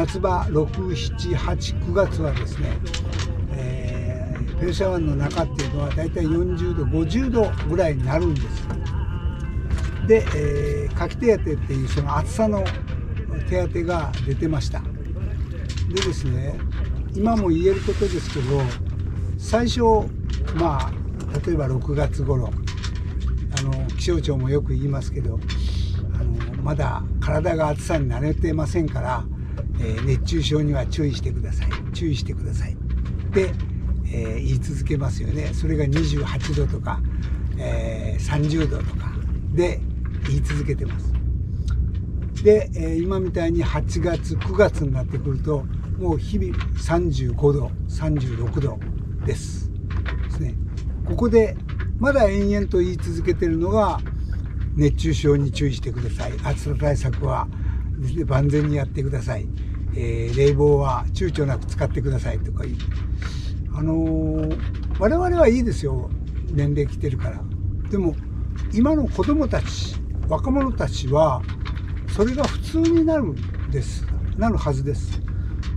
夏場678月はですね、えー、ペルシャ湾の中っていうのはだいたい40度50度ぐらいになるんです。で、えー、夏季手当てっていうその暑さの手当てが出てました。でですね今も言えることですけど最初まあ例えば6月頃あの気象庁もよく言いますけどあのまだ体が暑さに慣れてませんから、えー、熱中症には注意してください。注意してください。って、えー、言い続けますよね。それが28度とか、えー、30度とか。で言い続けてます。で、え今みたいに8月9月になってくるともう日々35度36度です。ですね。ここでまだ延々と言い続けてるのが熱中症に注意してください。暑さ対策は万全にやってください、えー、冷房は躊躇なく使ってくださいとか言う。あのー、我々はいいですよ。年齢来てるから。でも今の子供たち若者たちはそれが普通になるんです。なるはずです。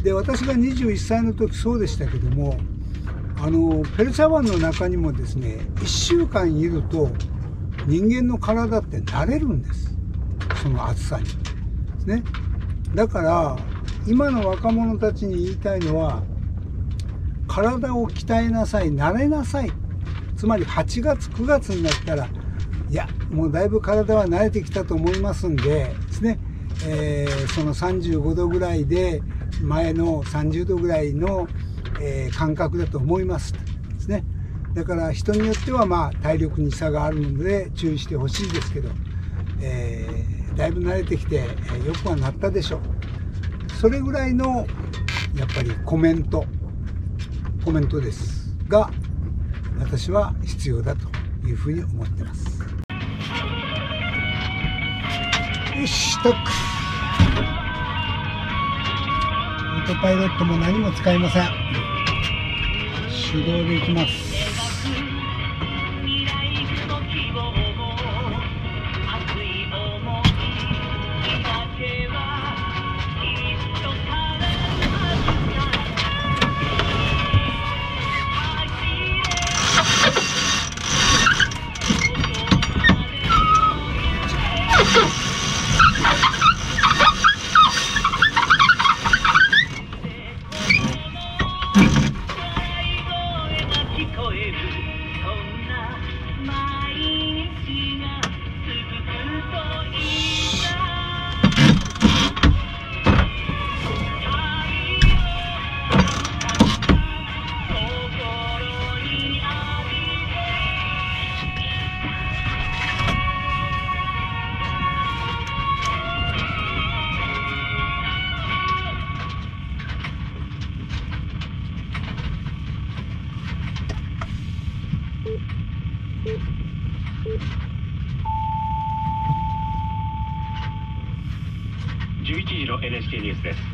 で私が21歳の時そうでしたけどもあのペルシャ湾の中にもですね1週間いると人間の体って慣れるんです。その暑さに。ね。だから今の若者たちに言いたいのは体を鍛えなさい慣れなさい。つまり8月9月になったらいやもうだいぶ体は慣れてきたと思いますんでですね、えー、その35度ぐらいで前の30度ぐらいのえー、感覚だと思います。ですね。だから人によってはまあ体力に差があるので注意してほしいですけど、えー、だいぶ慣れてきて、え、よくはなったでしょう。それぐらいのやっぱりコメントコメントです。が私は必要だというふうに思ってます。よしトック。オートパイロットも何も使いません。手動でいきます。11時の NHK ニュースです。